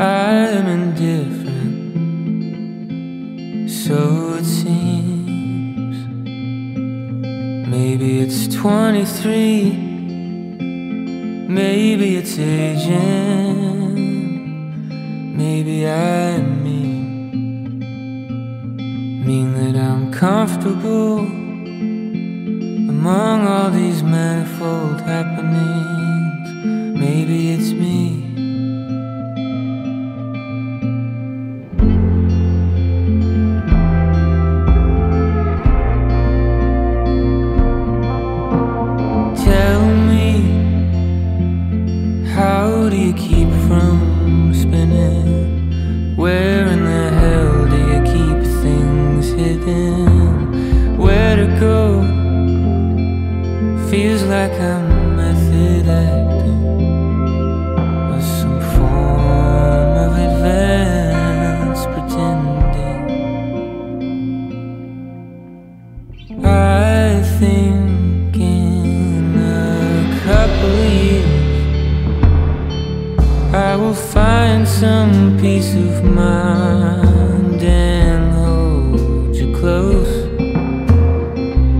I'm indifferent, so it seems. Maybe it's 23, maybe it's aging, maybe I mean, mean that I'm comfortable among all these manifold happenings. Feels like I'm method acting or some form of advanced pretending. I think in a couple years I will find some peace of mind and hold you close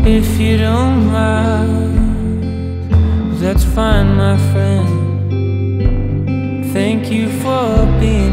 if you don't mind. Fine, my friend. Thank you for being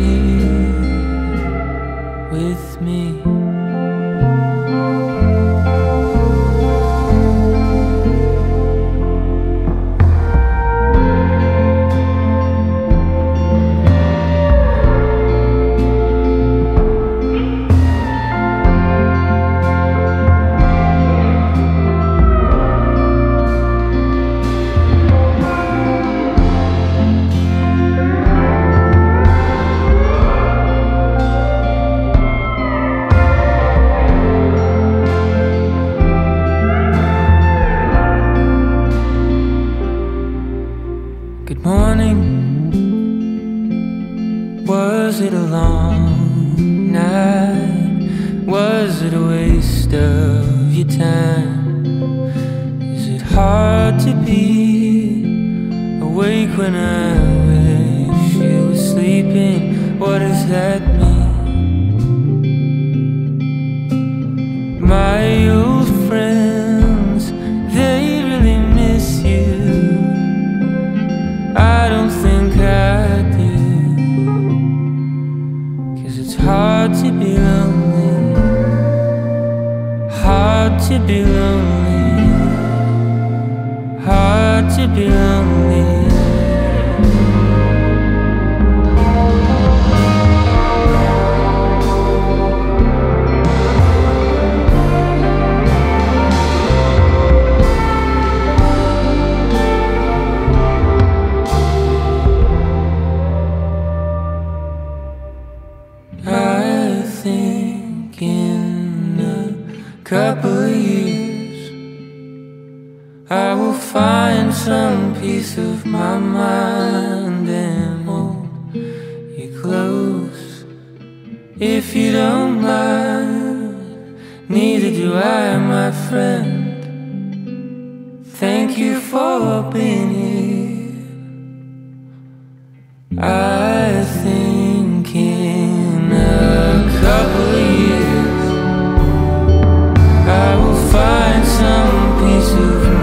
morning. Was it a long night? Was it a waste of your time? Is it hard to be awake when I wish you were sleeping? What does that mean? To be lonely. Hard to be lonely. I think in a couple of years I will find some peace of my mind and hold you close if you don't mind. Neither do I, my friend. Thank you for being peace